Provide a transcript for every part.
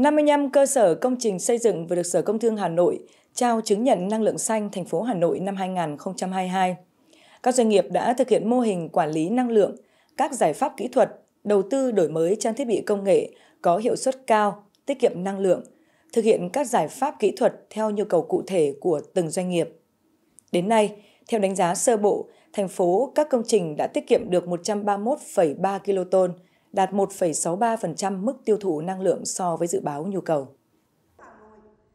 55 cơ sở công trình xây dựng vừa được Sở Công Thương Hà Nội trao chứng nhận năng lượng xanh thành phố Hà Nội năm 2022. Các doanh nghiệp đã thực hiện mô hình quản lý năng lượng, các giải pháp kỹ thuật, đầu tư đổi mới trang thiết bị công nghệ có hiệu suất cao, tiết kiệm năng lượng, thực hiện các giải pháp kỹ thuật theo nhu cầu cụ thể của từng doanh nghiệp. Đến nay, theo đánh giá sơ bộ, thành phố các công trình đã tiết kiệm được 131,3 kiloton, đạt 1,63% mức tiêu thụ năng lượng so với dự báo nhu cầu.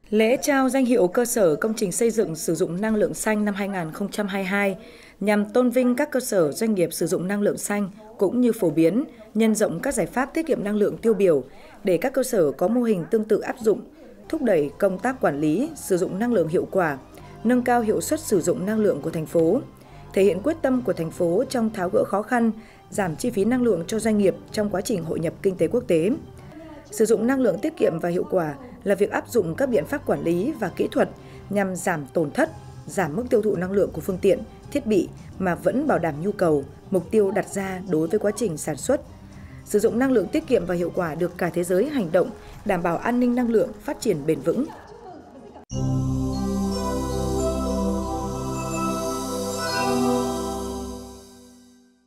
Lễ trao danh hiệu cơ sở công trình xây dựng sử dụng năng lượng xanh năm 2022 nhằm tôn vinh các cơ sở doanh nghiệp sử dụng năng lượng xanh cũng như phổ biến, nhân rộng các giải pháp tiết kiệm năng lượng tiêu biểu để các cơ sở có mô hình tương tự áp dụng, thúc đẩy công tác quản lý, sử dụng năng lượng hiệu quả, nâng cao hiệu suất sử dụng năng lượng của thành phố, thể hiện quyết tâm của thành phố trong tháo gỡ khó khăn, giảm chi phí năng lượng cho doanh nghiệp trong quá trình hội nhập kinh tế quốc tế. Sử dụng năng lượng tiết kiệm và hiệu quả là việc áp dụng các biện pháp quản lý và kỹ thuật nhằm giảm tổn thất, giảm mức tiêu thụ năng lượng của phương tiện, thiết bị mà vẫn bảo đảm nhu cầu, mục tiêu đặt ra đối với quá trình sản xuất. Sử dụng năng lượng tiết kiệm và hiệu quả được cả thế giới hành động, đảm bảo an ninh năng lượng, phát triển bền vững,